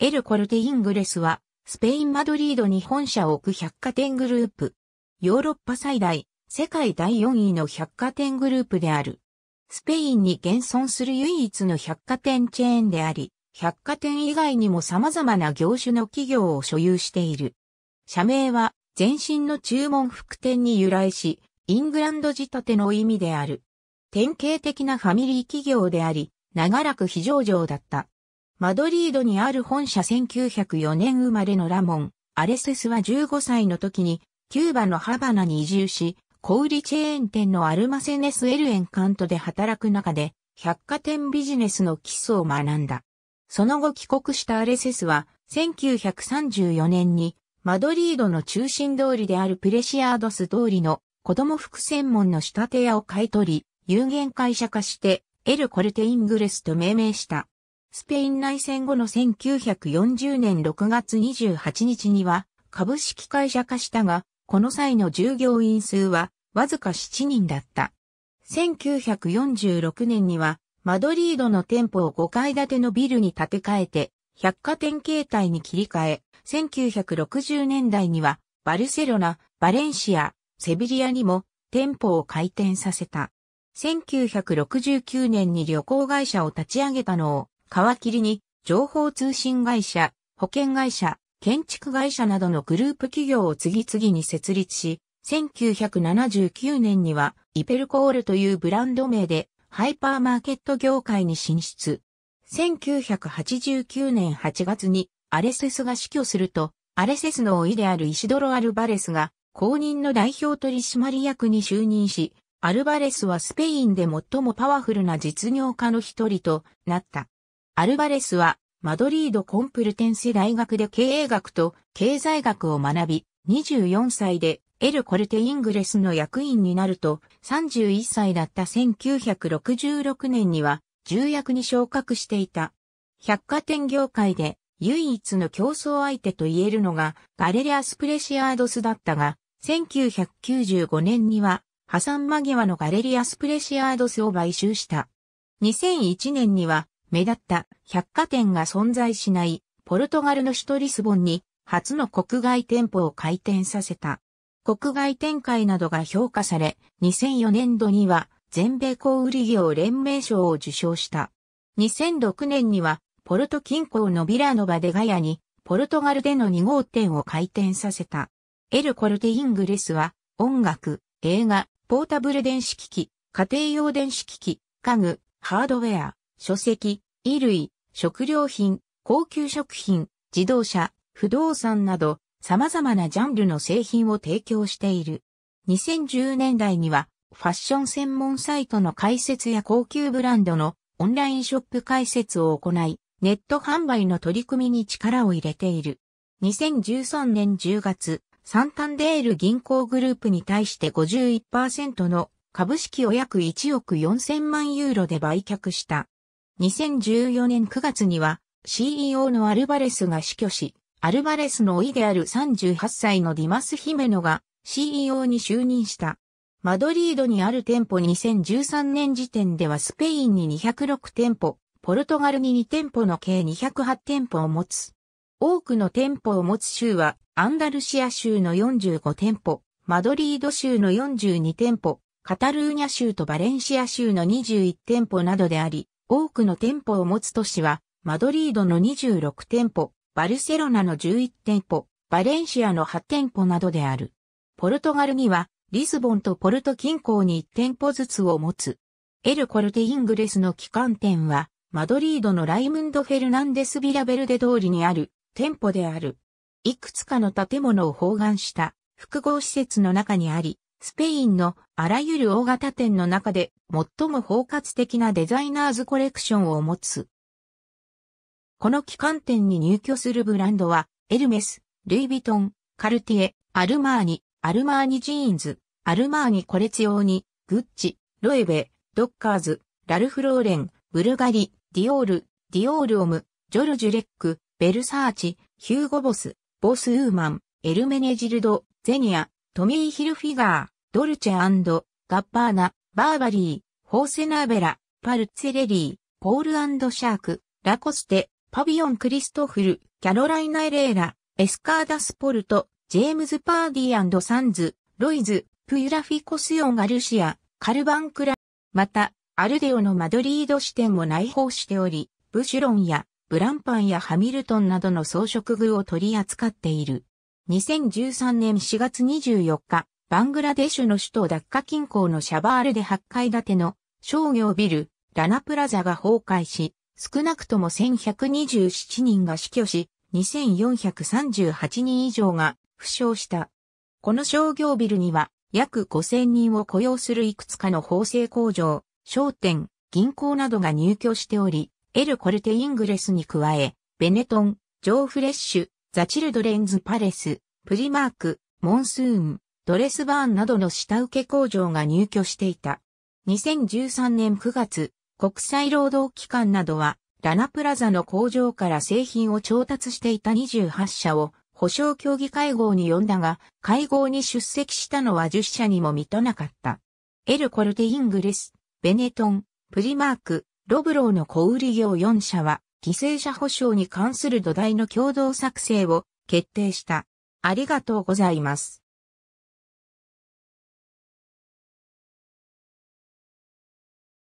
エル・コルテ・イングレスは、スペイン・マドリードに本社を置く百貨店グループ。ヨーロッパ最大、世界第4位の百貨店グループである。スペインに現存する唯一の百貨店チェーンであり、百貨店以外にも様々な業種の企業を所有している。社名は、前身の注文副店に由来し、イングランド仕立ての意味である。典型的なファミリー企業であり、長らく非上場だった。マドリードにある本社1904年生まれのラモン、アレセスは15歳の時にキューバのハバナに移住し、小売チェーン店のアルマセネスエルエンカントで働く中で、百貨店ビジネスの基礎を学んだ。その後帰国したアレセスは、1934年に、マドリードの中心通りであるプレシアードス通りの子供服専門の仕立て屋を買い取り、有限会社化して、エル・コルテ・イングレスと命名した。スペイン内戦後の1940年6月28日には株式会社化したが、この際の従業員数はわずか7人だった。1946年にはマドリードの店舗を5階建てのビルに建て替えて百貨店形態に切り替え、1960年代にはバルセロナ、バレンシア、セビリアにも店舗を開店させた。1969年に旅行会社を立ち上げたのを皮切りに情報通信会社、保険会社、建築会社などのグループ企業を次々に設立し、1979年にはイペルコールというブランド名でハイパーマーケット業界に進出。1989年8月にアレセスが死去すると、アレセスの甥であるイシドロ・アルバレスが公認の代表取締役に就任し、アルバレスはスペインで最もパワフルな実業家の一人となった。アルバレスはマドリードコンプルテンセ大学で経営学と経済学を学び、24歳でエル・コルテ・イングレスの役員になると、31歳だった1966年には重役に昇格していた。百貨店業界で唯一の競争相手と言えるのがガレリアス・プレシアードスだったが、1995年には破産間際のガレリアス・プレシアードスを買収した。2001年には目立った百貨店が存在しないポルトガルの首都リスボンに初の国外店舗を開店させた。国外展開などが評価され、2004年度には全米小売業連盟賞を受賞した。2006年にはポルト近郊のビラノバデガヤにポルトガルでの2号店を開店させた。エル・コルテ・イングレスは音楽、映画、ポータブル電子機器、家庭用電子機器、家具、ハードウェア、書籍、衣類、食料品、高級食品、自動車、不動産など様々なジャンルの製品を提供している。2010年代にはファッション専門サイトの開設や高級ブランドのオンラインショップ開設を行い、ネット販売の取り組みに力を入れている。2013年10月、サンタンデール銀行グループに対して51%の株式を約1億4000万ユーロで売却した。2014年9月には CEO のアルバレスが死去し、アルバレスの甥である38歳のディマス・ヒメノが CEO に就任した。マドリードにある店舗2013年時点ではスペインに206店舗、ポルトガルに2店舗の計208店舗を持つ。多くの店舗を持つ州はアンダルシア州の45店舗、マドリード州の42店舗、カタルーニャ州とバレンシア州の21店舗などであり、多くの店舗を持つ都市は、マドリードの26店舗、バルセロナの11店舗、バレンシアの8店舗などである。ポルトガルには、リスボンとポルト近郊に1店舗ずつを持つ。エル・コルテ・イングレスの旗艦店は、マドリードのライムンド・フェルナンデス・ビラベルデ通りにある店舗である。いくつかの建物を包含した複合施設の中にあり、スペインのあらゆる大型店の中で最も包括的なデザイナーズコレクションを持つ。この旗艦店に入居するブランドは、エルメス、ルイ・ヴィトン、カルティエ、アルマーニ、アルマーニジーンズ、アルマーニコレツヨーニ、グッチ、ロエベ、ドッカーズ、ラルフローレン、ブルガリ、ディオール、ディオールオム、ジョルジュレック、ベルサーチ、ヒューゴボス、ボスウーマン、エルメネジルド、ゼニア、トミー・ヒルフィガー、ドルチェガッパーナ、バーバリー、フォーセナーベラ、パルツェレリー、ポールシャーク、ラコステ、パビオン・クリストフル、キャロライナ・エレーラ、エスカーダ・スポルト、ジェームズ・パーディサンズ、ロイズ、プユラフィコスヨン・ガルシア、カルバン・クラ、また、アルデオのマドリード支店も内包しており、ブシュロンやブランパンやハミルトンなどの装飾具を取り扱っている。2013年4月24日、バングラデシュの首都ダッカ近郊のシャバールで8階建ての商業ビル、ラナプラザが崩壊し、少なくとも1127人が死去し、2438人以上が負傷した。この商業ビルには約5000人を雇用するいくつかの縫製工場、商店、銀行などが入居しており、エル・コルテ・イングレスに加え、ベネトン、ジョー・フレッシュ、ザ・チルドレンズ・パレス、プリマーク、モンスーン、ドレスバーンなどの下請け工場が入居していた。2013年9月、国際労働機関などは、ラナプラザの工場から製品を調達していた28社を保証協議会合に呼んだが、会合に出席したのは10社にも満たなかった。エル・コルテ・イングレス、ベネトン、プリマーク、ロブローの小売業4社は、犠牲者保障に関する土台の共同作成を決定した。ありがとうございます。